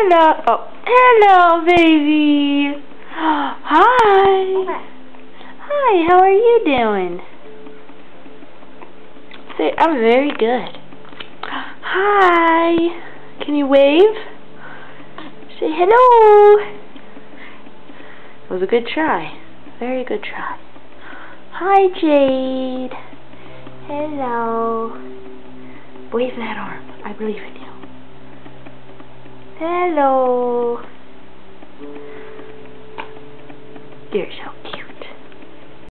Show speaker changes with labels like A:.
A: Hello. Oh, hello, baby. Hi. Hi, how are you doing? Say, I'm very good. Hi. Can you wave? Say hello. It was a good try. Very good try. Hi, Jade. Hello. Wave that arm. I believe in you. Hello. You're